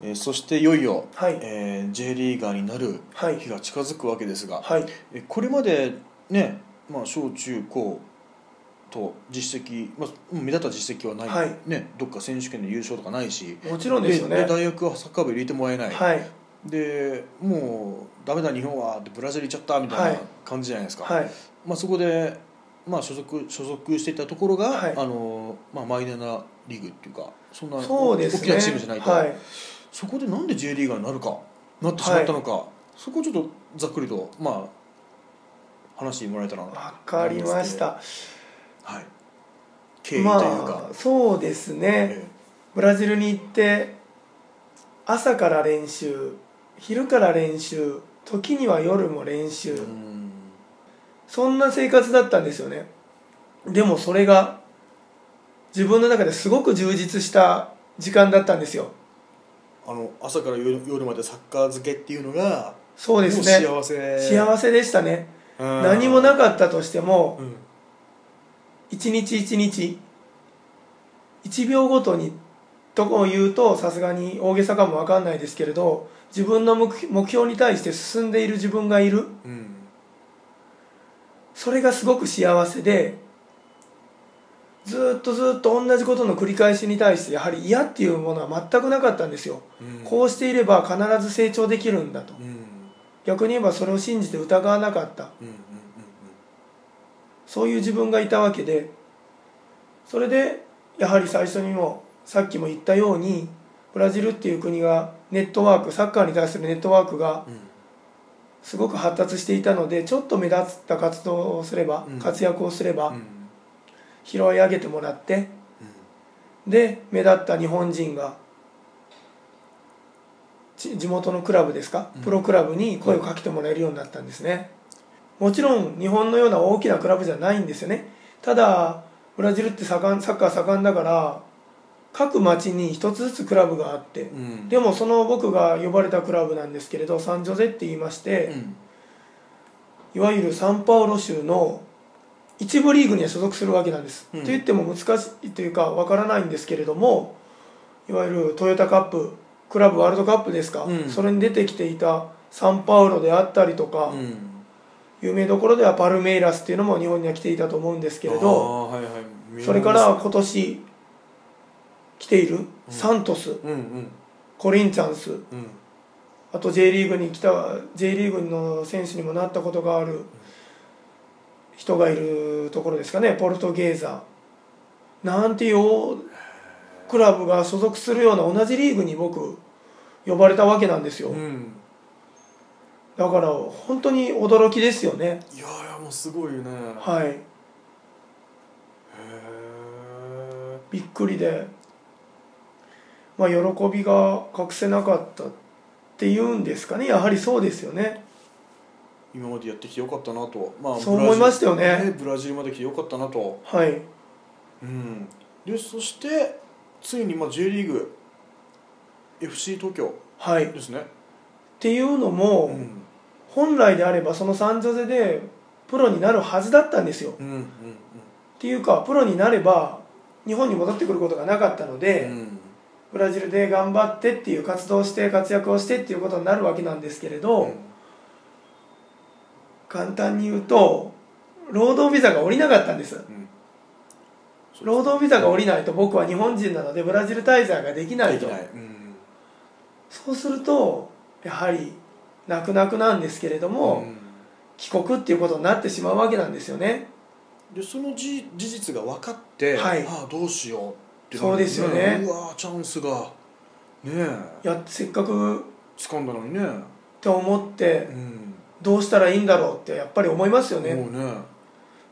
えーそしていよいよ、はい。えー J リーガーになるはい。日が近づくわけですが、はい。えこれまでね、まあ、小中高と実績、まあ、目立った実績はない、はい。ね、どっか選手権で優勝とかないしもちろんですよね。大学はサッカー部入れてもらえない、はい。でもうダメだ日本はってブラジル行っちゃったみたいはない。感じじゃないですか、はい。まあ、そこで、まあ、所属所属していたところが、はい。あのまあ、マイナーなリーグっていうかそんな大きなチームじゃないと、はいそこでなんで J リーガーになるかなってしまったのか、そこをちょっとざっくりと、まあ、話してもらえたらなわかりました。はい、経緯というか、まあそうですね。えブラジルに行って朝から練習昼から練習時には夜も練え習。うん。そんな生活だったんですよね。でもそれが自分の中ですごく充実した時間だったんですよあの朝から夜夜までサッカー漬けっていうのがそうですね。幸せ。幸せでしたね。うん。何もなかったとしてもうん。一日一日1秒ごとにとこを言うとさすがに大げさかも分かんないですけれど自分の目目標に対して進んでいる自分がいる。うん。それがすごく幸せでずっとずっと同じことの繰り返しに対してやはり嫌っていうものは全くなかったんですよ。うん。こうしていれば必ず成長できるんだと。うん。うん逆に言えばそれを信じて疑わなかった。うんうんそういう自分がいたわけでそれでやはり最初にもさっきも言ったようにブラジルっていう国がネットワークサッカーに対するネットワークがうんうん。すごく発達していたのでちょっと目立った活動をすれば、うん。活躍をすれば、うん拾い上げてもらってで目立った日本人がち地元のクラブですか、うん。プロクラブに声をかけてもらえるようになったんですね。もちろん日本のような大きなクラブじゃないんですよね。ただブラジルって盛んサッカー盛んだから各町に一つずつクラブがあってうん。でもその僕が呼ばれたクラブなんですけれどサンジョゼって言いまして、うん。いわゆるサンパウロ州の一部リーグには所属するわけなんです、うん。と言っても難しいというかわからないんですけれどもいわゆるトヨタカップクラブワールドカップですか、うん。それに出てきていたサンパウロであったりとか、うん。有名どころではパルメイラスっていうのも日本には来ていたと思うんですけれどはいはい。それから今年来ているサントス、うんうん。コリンチャンスうん。あと J リーグに来た J リーグの選手にもなったことがある人がいるところですかね。ポルトゲーザなんていうクラブが所属するような同じリーグに僕呼ばれたわけなんですよ。うん。だから本当に驚きですよね。いやいやもうすごいよね。はい。びっくりで。まあ喜びが隠せなかったっていうんですかね。やはりそうですよね今までやってきてよかったなと、まあ、そう思いましたよね。ブラジルブラジルまで来てよかったなと、は。い。うん、でそしてついにまあ J リーグ FC 東京はい。っですね、ていうのも、うん。本来であればそのサンジョゼでプロになるはずだったんですよ、っうんうん。ていうかプロになれば日本に戻ってくることがなかったので、うん。ブラジルで頑張ってっていう活動をして活躍をしてっていうことになるわけなんですけれど、うん簡単に言うと労働ビザが下りなかったんです。うん。労働ビザが下りないと僕は日本人なのでブラジル滞在ができないと。うん。そうするとやはり泣く泣くなんですけれども、うん。帰国っていうことになってしまうわけなんですよね。でその事事実が分かって、はい。ああどうしようってそうですよね。うわチャンスがねえ。やせっかく掴んだのにね、って思ってうんどうしたらいいんだろうってやっぱり思いますよね、ね。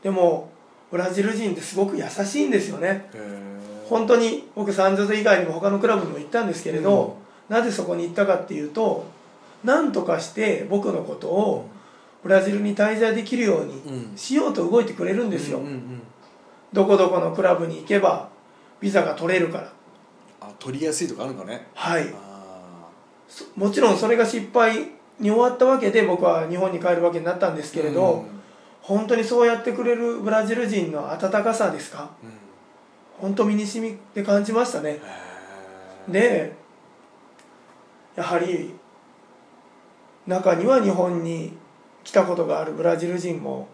でもブラジル人ってすごく優しいんですよね。本当に僕サンジョゼ以外にも他のクラブにも行ったんですけれど、なぜそこに行ったかっていうと何とかして僕のことをブラジルに滞在できるようにうん。しようと動いてくれるんですよ、うんうんうんどこどこのクラブに行けばビザが取れるから。あ取りやすいとかあるのかね。はい。もちろんそれが失敗に終わったわけで僕は日本に帰るわけになったんですけれど、うん。本当にそうやってくれるブラジル人の温かさですか？うん。本当身に染みて感じましたね。でやはり中には日本に来たことがあるブラジル人も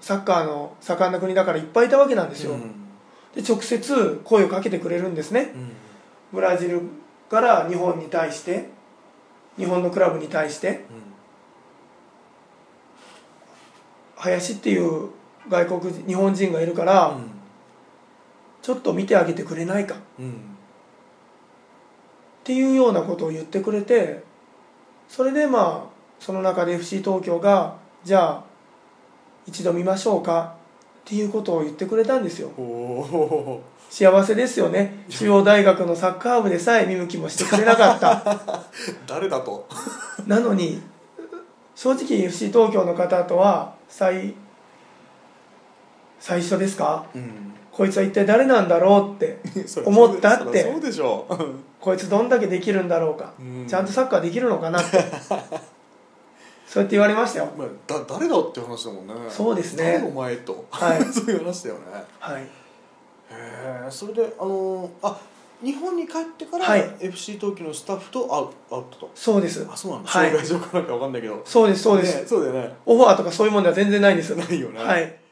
サッカーの盛んな国だからいっぱいいたわけなんですよ、うん。で直接声をかけてくれるんですね。うん。ブラジルから日本に対して日本のクラブに対して林っていう外国人日本人がいるから、ちょっと見てあげてくれないか。っていうようなことを言ってくれてそれでまあその中で FC 東京がじゃあ一度見ましょうか。っていうことを言ってくれたんですよ。幸せですよね。中央大学のサッカー部でさえ見向きもしてくれなかった。誰だと？なのに正直 FC 東京の方とは最最初ですか？うん。こいつは一体誰なんだろうって思ったって。そりゃそうでしょう。こいつどんだけできるんだろうか。うん。ちゃんとサッカーできるのかなってそうやって言われましたよ。まあ、だ誰だって話だもんね。そうですね。誰お前と、はい。そういう話だよね。はい。へえそれであのーあ日本に帰ってから、はい。FC 東京のスタッフと会う会ったと。そうです。あそうなんだ、はい。障害状かなんかわかんないけど。そうですそうです、ねそうだよね。オファーとかそういうもんでは全然ないんです。ないよね。はい